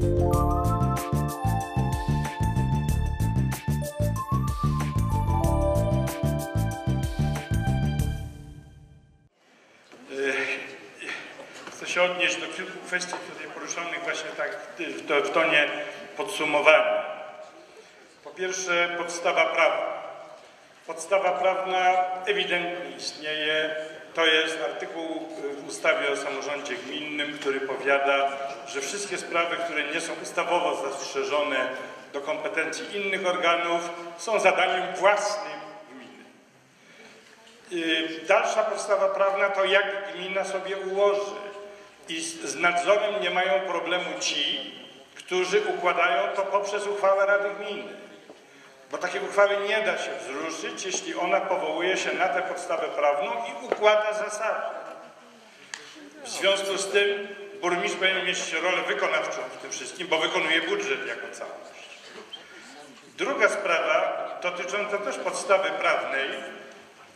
Chcę się odnieść do kilku kwestii tutaj poruszonych właśnie tak w, to, w tonie podsumowania. Po pierwsze podstawa prawna. Podstawa prawna ewidentnie istnieje. To jest artykuł w ustawie o samorządzie gminnym, który powiada, że wszystkie sprawy, które nie są ustawowo zastrzeżone do kompetencji innych organów, są zadaniem własnym gminy. Dalsza podstawa prawna to jak gmina sobie ułoży. I z, z nadzorem nie mają problemu ci, którzy układają to poprzez uchwałę Rady Gminy. Bo takiej uchwały nie da się wzruszyć, jeśli ona powołuje się na tę podstawę prawną i układa zasady. W związku z tym burmistrz powinien mieć rolę wykonawczą w tym wszystkim, bo wykonuje budżet jako całość. Druga sprawa dotycząca też podstawy prawnej,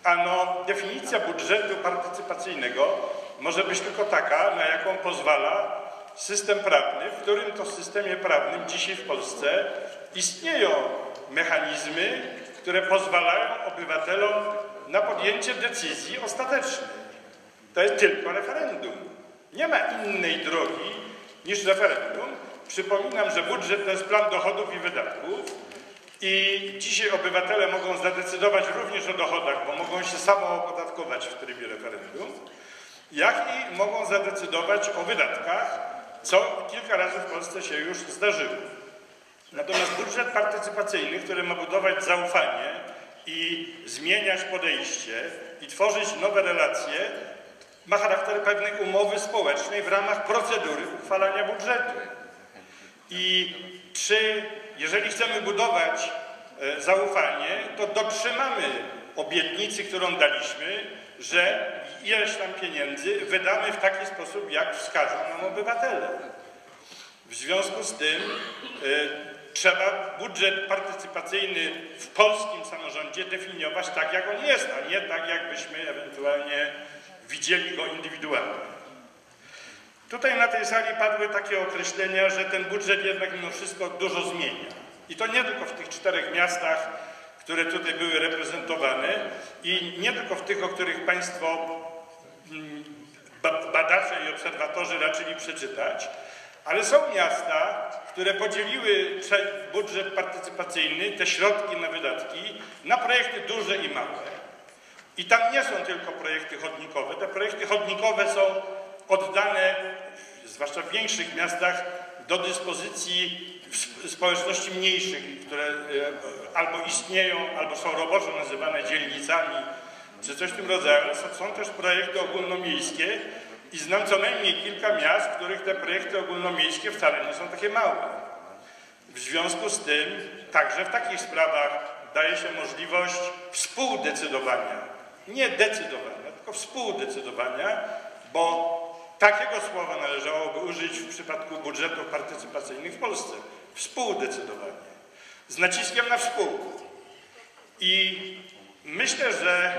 ano definicja budżetu partycypacyjnego może być tylko taka, na jaką pozwala system prawny, w którym to systemie prawnym dzisiaj w Polsce istnieją mechanizmy, które pozwalają obywatelom na podjęcie decyzji ostatecznej. To jest tylko referendum. Nie ma innej drogi niż referendum. Przypominam, że budżet to jest plan dochodów i wydatków i dzisiaj obywatele mogą zadecydować również o dochodach, bo mogą się samo opodatkować w trybie referendum, jak i mogą zadecydować o wydatkach, co kilka razy w Polsce się już zdarzyło. Natomiast budżet partycypacyjny, który ma budować zaufanie i zmieniać podejście i tworzyć nowe relacje, ma charakter pewnej umowy społecznej w ramach procedury uchwalania budżetu. I czy, jeżeli chcemy budować e, zaufanie, to dotrzymamy obietnicy, którą daliśmy, że ileś tam pieniędzy wydamy w taki sposób, jak wskażą nam obywatele. W związku z tym y, trzeba budżet partycypacyjny w polskim samorządzie definiować tak, jak on jest, a nie tak, jakbyśmy ewentualnie widzieli go indywidualnie. Tutaj na tej sali padły takie określenia, że ten budżet jednak mimo wszystko dużo zmienia. I to nie tylko w tych czterech miastach, które tutaj były reprezentowane i nie tylko w tych, o których Państwo mm, badacze i obserwatorzy raczyli przeczytać, ale są miasta, które podzieliły budżet partycypacyjny, te środki na wydatki, na projekty duże i małe. I tam nie są tylko projekty chodnikowe. Te projekty chodnikowe są oddane, zwłaszcza w większych miastach, do dyspozycji społeczności mniejszych, które e, albo istnieją, albo są roboczo nazywane dzielnicami, czy coś w tym rodzaju. Są też projekty ogólnomiejskie i znam co najmniej kilka miast, w których te projekty ogólnomiejskie wcale nie są takie małe. W związku z tym także w takich sprawach daje się możliwość współdecydowania. Nie decydowania, tylko współdecydowania, bo takiego słowa należałoby użyć w przypadku budżetów partycypacyjnych w Polsce. Współdecydowanie. Z naciskiem na współ. I myślę, że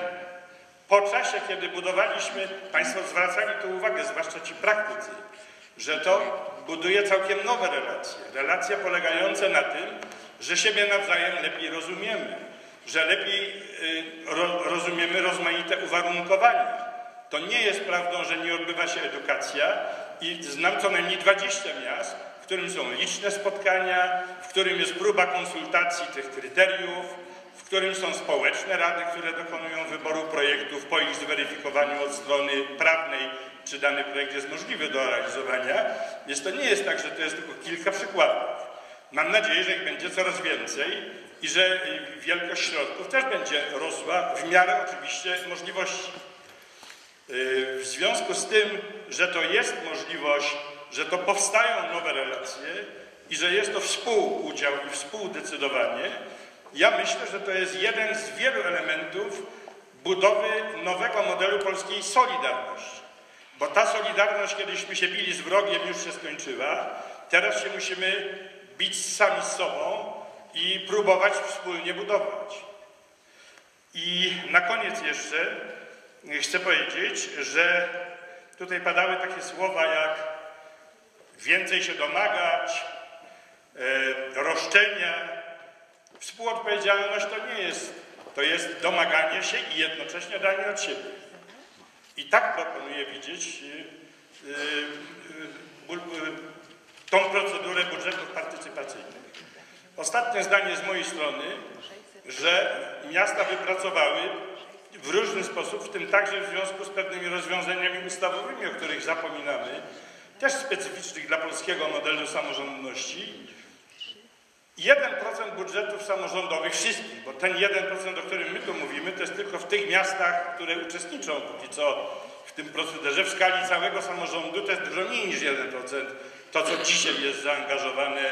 po czasie, kiedy budowaliśmy, Państwo zwracali tu uwagę, zwłaszcza ci praktycy, że to buduje całkiem nowe relacje. Relacje polegające na tym, że siebie nawzajem lepiej rozumiemy, że lepiej y, rozumiemy rozmaite uwarunkowania. To nie jest prawdą, że nie odbywa się edukacja i znam co najmniej 20 miast, w którym są liczne spotkania, w którym jest próba konsultacji tych kryteriów, w którym są społeczne rady, które dokonują wyboru projektów po ich zweryfikowaniu od strony prawnej, czy dany projekt jest możliwy do realizowania. Więc to nie jest tak, że to jest tylko kilka przykładów. Mam nadzieję, że ich będzie coraz więcej i że wielkość środków też będzie rosła w miarę oczywiście możliwości. W związku z tym, że to jest możliwość że to powstają nowe relacje i że jest to współudział i współdecydowanie, ja myślę, że to jest jeden z wielu elementów budowy nowego modelu polskiej solidarności. Bo ta solidarność, kiedyśmy się bili z wrogiem, już się skończyła. Teraz się musimy bić sami z sobą i próbować wspólnie budować. I na koniec jeszcze chcę powiedzieć, że tutaj padały takie słowa jak więcej się domagać, e, roszczenia. Współodpowiedzialność to nie jest, to jest domaganie się i jednocześnie danie od siebie. I tak proponuję widzieć e, e, tą procedurę budżetów partycypacyjnych. Ostatnie zdanie z mojej strony, że miasta wypracowały w różny sposób, w tym także w związku z pewnymi rozwiązaniami ustawowymi, o których zapominamy, też specyficznych dla polskiego modelu samorządności, 1% budżetów samorządowych wszystkich, bo ten 1%, o którym my tu mówimy, to jest tylko w tych miastach, które uczestniczą póki co w tym procederze. W skali całego samorządu to jest dużo mniej niż 1%, to co dzisiaj jest zaangażowane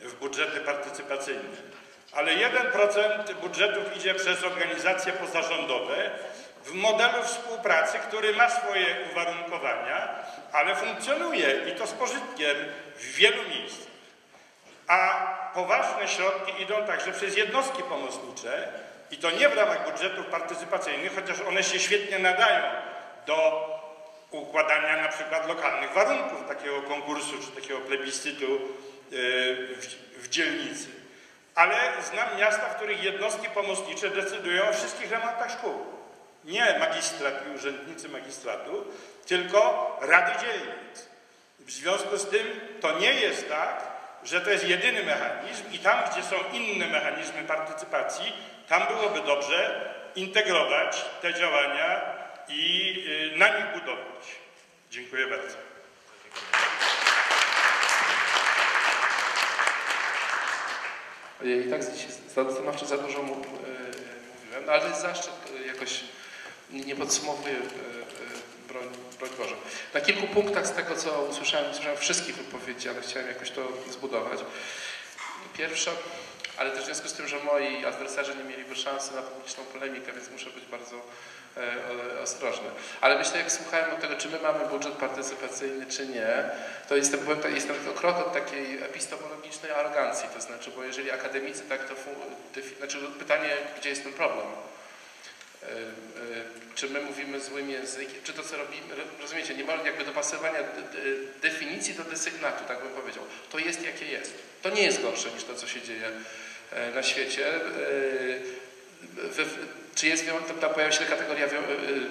w budżety partycypacyjne ale 1% budżetów idzie przez organizacje pozarządowe w modelu współpracy, który ma swoje uwarunkowania, ale funkcjonuje i to z pożytkiem w wielu miejscach. A poważne środki idą także przez jednostki pomocnicze i to nie w ramach budżetów partycypacyjnych, chociaż one się świetnie nadają do układania na przykład lokalnych warunków takiego konkursu czy takiego plebiscytu w, w dzielnicy. Ale znam miasta, w których jednostki pomocnicze decydują o wszystkich remontach szkół. Nie magistrat i urzędnicy magistratu, tylko rady dzielnic. W związku z tym to nie jest tak, że to jest jedyny mechanizm i tam, gdzie są inne mechanizmy partycypacji, tam byłoby dobrze integrować te działania i y, na nich budować. Dziękuję bardzo. I tak stanowczo za dużo mówiłem, no ale zaszczyt e, jakoś nie podsumowuję, broń, broń Boże. Na kilku punktach z tego, co usłyszałem, usłyszałem wszystkich wypowiedzi, ale chciałem jakoś to zbudować. Pierwsza, ale też w związku z tym, że moi adwersarze nie mieliby szansy na publiczną polemikę, więc muszę być bardzo E, ostrożny. Ale myślę, jak słuchałem o tego, czy my mamy budżet partycypacyjny, czy nie, to jestem, jestem tylko krok od takiej epistemologicznej arogancji. To znaczy, bo jeżeli akademicy tak to... Znaczy pytanie, gdzie jest ten problem? E, e, czy my mówimy złym językiem, czy to co robimy, rozumiecie, nie ma jakby dopasowania definicji do desygnatu, tak bym powiedział. To jest jakie jest. To nie jest gorsze niż to, co się dzieje na świecie czy jest, tam pojawia się kategoria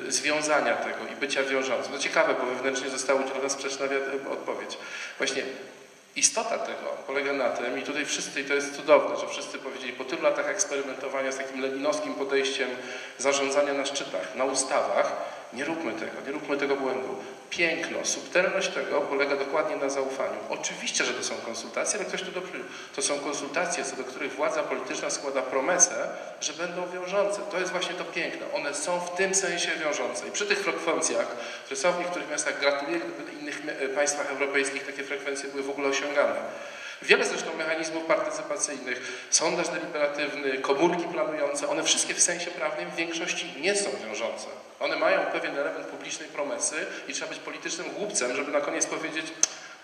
związania tego i bycia wiążącym. To ciekawe, bo wewnętrznie została udzielona sprzeczna odpowiedź. Właśnie istota tego polega na tym, i tutaj wszyscy, i to jest cudowne, że wszyscy powiedzieli, po tylu latach eksperymentowania z takim leninowskim podejściem zarządzania na szczytach, na ustawach, nie róbmy tego, nie róbmy tego błędu. Piękno, subtelność tego polega dokładnie na zaufaniu. Oczywiście, że to są konsultacje, ale ktoś tu doplnił. To są konsultacje, co do których władza polityczna składa promesę, że będą wiążące. To jest właśnie to piękno. One są w tym sensie wiążące. I przy tych frekwencjach, które są w niektórych miastach, gratuluję, gdyby w innych państwach europejskich takie frekwencje były w ogóle osiągane. Wiele zresztą mechanizmów partycypacyjnych, sondaż deliberatywny, komórki planujące, one wszystkie w sensie prawnym w większości nie są wiążące. One mają pewien element publicznej promesy i trzeba być politycznym głupcem, żeby na koniec powiedzieć,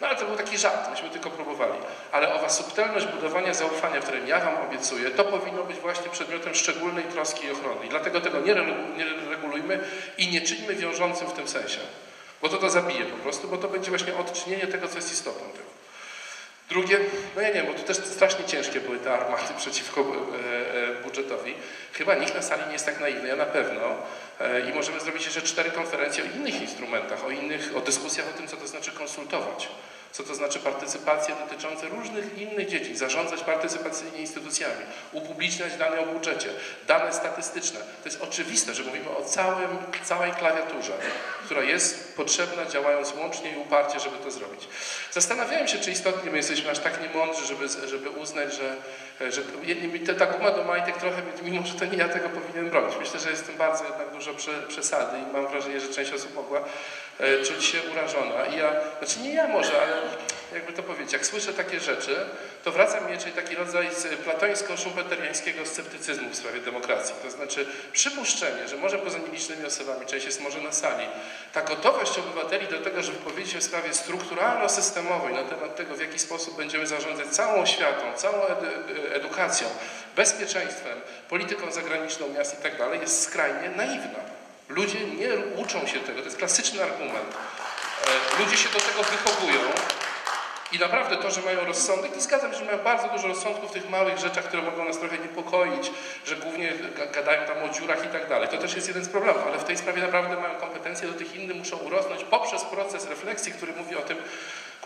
no ale to był taki żart, myśmy tylko próbowali. Ale owa subtelność budowania zaufania, którym ja Wam obiecuję, to powinno być właśnie przedmiotem szczególnej troski i ochrony. I dlatego tego nie, regulujmy i nie czyńmy wiążącym w tym sensie. Bo to to zabije po prostu, bo to będzie właśnie odczynienie tego, co jest istotą tego. Drugie, no ja nie wiem, bo tu też strasznie ciężkie były te armaty przeciwko e, e, budżetowi. Chyba nikt na sali nie jest tak naiwny, ja na pewno. E, I możemy zrobić jeszcze cztery konferencje o innych instrumentach, o innych, o dyskusjach o tym, co to znaczy konsultować co to znaczy partycypacje dotyczące różnych innych dziedzin, zarządzać partycypacyjnie instytucjami, upubliczniać dane o budżecie, dane statystyczne. To jest oczywiste, że mówimy o całym, całej klawiaturze, która jest potrzebna działając łącznie i uparcie, żeby to zrobić. Zastanawiałem się, czy istotnie my jesteśmy aż tak niemądrzy, żeby, żeby uznać, że, że ta guma do majtek trochę, mimo że to nie ja tego powinien bronić. Myślę, że jest tym bardzo jednak dużo przesady i mam wrażenie, że część osób mogła E, czuć się urażona. I ja, znaczy nie ja może, ale jakby to powiedzieć, jak słyszę takie rzeczy, to wraca mi raczej taki rodzaj platońsko-szumpeteriańskiego sceptycyzmu w sprawie demokracji. To znaczy przypuszczenie, że może poza nielicznymi osobami, część jest może na sali, ta gotowość obywateli do tego, żeby powiedzieć o sprawie strukturalno-systemowej na temat tego, w jaki sposób będziemy zarządzać całą oświatą, całą edukacją, bezpieczeństwem, polityką zagraniczną miast i tak dalej, jest skrajnie naiwna. Ludzie nie uczą się tego, to jest klasyczny argument. E, ludzie się do tego wychowują I naprawdę to, że mają rozsądek, i zgadzam się, że mają bardzo dużo rozsądku w tych małych rzeczach, które mogą nas trochę niepokoić, że głównie ga- gadają tam o dziurach i tak dalej. To też jest jeden z problemów, ale w tej sprawie naprawdę mają kompetencje, do tych innych muszą urosnąć poprzez proces refleksji, który mówi o tym,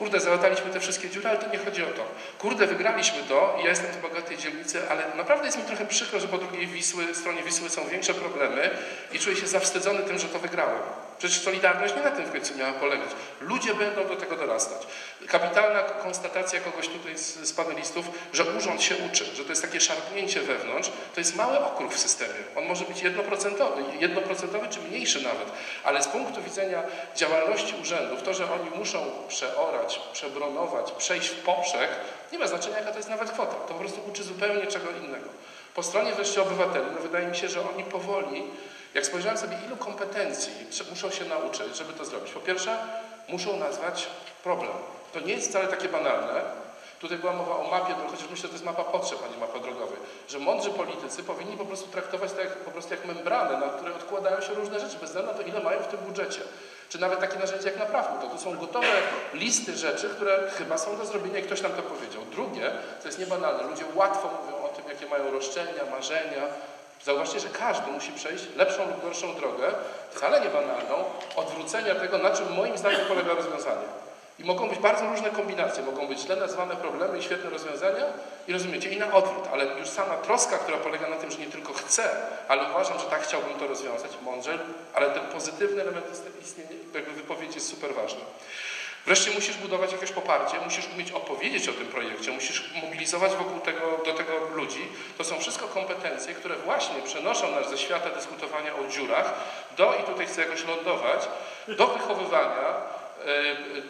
kurde, załataliśmy te wszystkie dziury, ale to nie chodzi o to. Kurde, wygraliśmy to i ja jestem z bogatej dzielnicy, ale naprawdę jest mi trochę przykro, że po drugiej Wisły, stronie Wisły są większe problemy i czuję się zawstydzony tym, że to wygrałem. Przecież Solidarność nie na tym w końcu miała polegać. Ludzie będą do tego dorastać. Kapitalna konstatacja kogoś tutaj z, z panelistów, że urząd się uczy, że to jest takie szarpnięcie wewnątrz, to jest mały okruch w systemie. On może być jednoprocentowy, jednoprocentowy czy mniejszy nawet, ale z punktu widzenia działalności urzędów, to, że oni muszą przeorać, przebronować, przejść w poprzek, nie ma znaczenia jaka to jest nawet kwota. To po prostu uczy zupełnie czego innego. Po stronie wreszcie obywateli, no wydaje mi się, że oni powoli, jak spojrzałem sobie, ilu kompetencji muszą się nauczyć, żeby to zrobić. Po pierwsze, muszą nazwać problem. To nie jest wcale takie banalne. Tutaj była mowa o mapie, chociaż myślę, że to jest mapa potrzeb, a nie mapa drogowych. Że mądrzy politycy powinni po prostu traktować to jak, po prostu jak membranę, na której odkładają się różne rzeczy, bez względu na to, ile mają w tym budżecie. Czy nawet takie narzędzie jak naprawmy to. To są gotowe listy rzeczy, które chyba są do zrobienia i ktoś nam to powiedział. Drugie, co jest niebanalne, ludzie łatwo mówią o tym, jakie mają roszczenia, marzenia. Zauważcie, że każdy musi przejść lepszą lub gorszą drogę, wcale nie banalną, odwrócenia tego, na czym moim zdaniem polega rozwiązanie. I mogą być bardzo różne kombinacje, mogą być źle nazwane problemy i świetne rozwiązania i rozumiecie, i na odwrót, ale już sama troska, która polega na tym, że nie tylko chcę, ale uważam, że tak chciałbym to rozwiązać, mądrze, ale ten pozytywny element ist- istnienia, jakby wypowiedzi jest super ważny. Wreszcie musisz budować jakieś poparcie, musisz umieć opowiedzieć o tym projekcie, musisz mobilizować wokół tego, do tego ludzi. To są wszystko kompetencje, które właśnie przenoszą nas ze świata dyskutowania o dziurach do, i tutaj chcę jakoś lądować, do wychowywania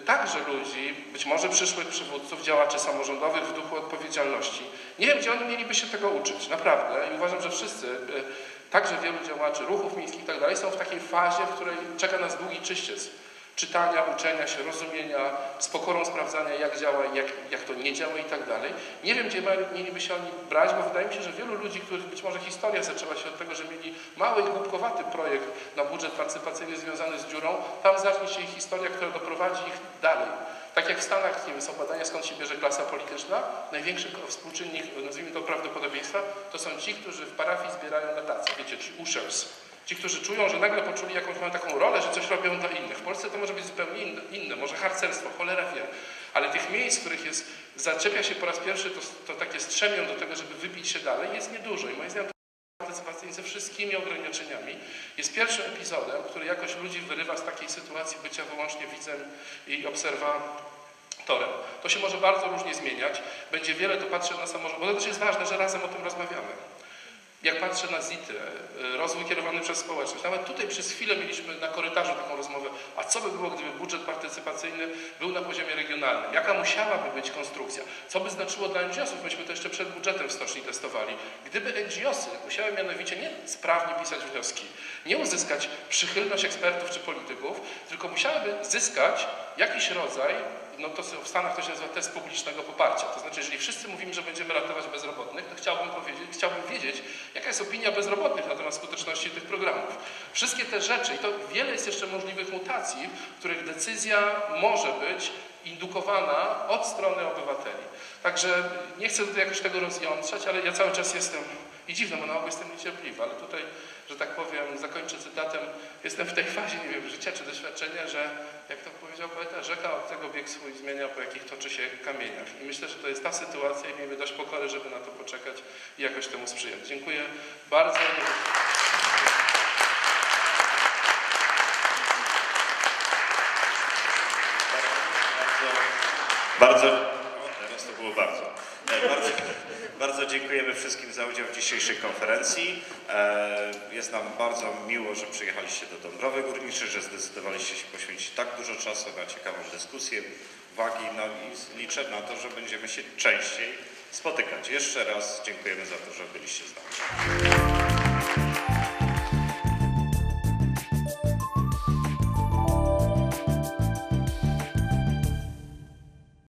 także ludzi, być może przyszłych przywódców, działaczy samorządowych w duchu odpowiedzialności. Nie wiem, gdzie oni mieliby się tego uczyć, naprawdę. I uważam, że wszyscy, e, także wielu działaczy ruchów miejskich i tak dalej, są w takiej fazie, w której czeka nas długi czyściec czytania, uczenia się, rozumienia, z pokorą sprawdzania, jak działa, jak, jak to nie działa i tak dalej. Nie wiem, gdzie mieliby się oni brać, bo wydaje mi się, że wielu ludzi, których być może historia zaczęła się od tego, że mieli mały i głupkowaty projekt na budżet partycypacyjny związany z dziurą, tam zacznie się ich historia, która doprowadzi ich dalej. Tak jak w Stanach, nie wiem, są badania, skąd się bierze klasa polityczna, największy współczynnik, nazwijmy to prawdopodobieństwa, to są ci, którzy w parafii zbierają dotacje, wiecie, ci ushers. Ci, którzy czują, że nagle poczuli jakąś mają taką rolę, że coś robią dla innych. W Polsce to może być zupełnie inne, inne może harcerstwo, cholera wie. Ale tych miejsc, w których jest, zaczepia się po raz pierwszy to, to takie strzemią do tego, żeby wybić się dalej, jest niedużo. I moim zdaniem partycypacyjny ze wszystkimi ograniczeniami jest pierwszym epizodem, który jakoś ludzi wyrywa z takiej sytuacji bycia wyłącznie widzem i obserwatorem. To się może bardzo różnie zmieniać. Będzie wiele, to patrzę na samorząd, bo to też jest ważne, że razem o tym rozmawiamy. Jak patrzę na ZIT-y, y, rozwój kierowany przez społeczność, nawet tutaj przez chwilę mieliśmy na korytarzu taką rozmowę, a co by było, gdyby budżet partycypacyjny był na poziomie regionalnym? Jaka musiałaby być konstrukcja? Co by znaczyło dla NGO-sów? Myśmy to jeszcze przed budżetem w stoczni testowali. Gdyby NGO-sy musiały mianowicie nie sprawnie pisać wnioski, nie uzyskać przychylność ekspertów czy polityków, tylko musiałyby zyskać jakiś rodzaj no to w Stanach to się nazywa test publicznego poparcia. To znaczy, jeżeli wszyscy mówimy, że będziemy ratować bezrobotnych, to chciałbym powiedzieć, chciałbym wiedzieć, jaka jest opinia bezrobotnych na temat skuteczności tych programów. Wszystkie te rzeczy, i to wiele jest jeszcze możliwych mutacji, w których decyzja może być indukowana od strony obywateli. Także nie chcę tutaj jakoś tego rozjątrzać, ale ja cały czas jestem, i dziwne, bo na ogół jestem niecierpliwy, ale tutaj, że tak powiem, zakończę cytatem, jestem w tej fazie, nie wiem, życia czy doświadczenia, że jak to powiedział poeta, rzeka od tego bieg swój zmienia, po jakich toczy się kamieniach. I myślę, że to jest ta sytuacja i miejmy dość pokory, żeby na to poczekać i jakoś temu sprzyjać. Dziękuję bardzo. Bardzo, o, teraz to było bardzo. E, bardzo. Bardzo dziękujemy wszystkim za udział w dzisiejszej konferencji. E, Jest nam bardzo miło, że przyjechaliście do Dąbrowy Górniczej, że zdecydowaliście się poświęcić tak dużo czasu na ciekawą dyskusję, uwagi, no i liczę na to, że będziemy się częściej spotykać. Jeszcze raz dziękujemy za to, że byliście z nami.